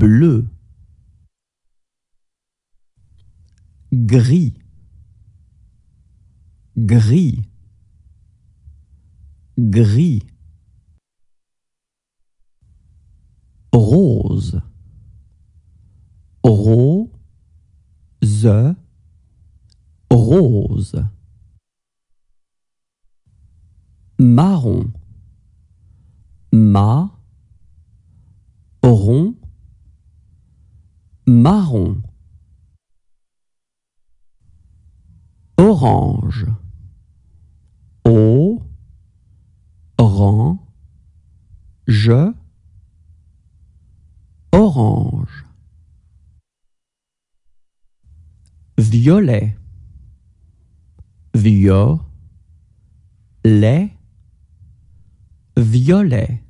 bleu. Gris, gris, gris. Rose, rose, rose. Marron, ma, marron. Orange, o, rang, je, orange. Violet, violet, violet.